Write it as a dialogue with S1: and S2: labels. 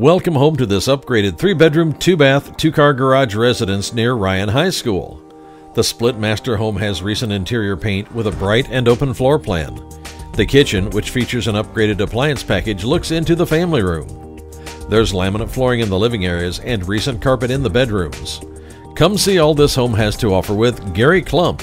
S1: Welcome home to this upgraded three bedroom, two bath, two car garage residence near Ryan High School. The split master home has recent interior paint with a bright and open floor plan. The kitchen, which features an upgraded appliance package, looks into the family room. There's laminate flooring in the living areas and recent carpet in the bedrooms. Come see all this home has to offer with Gary Klump,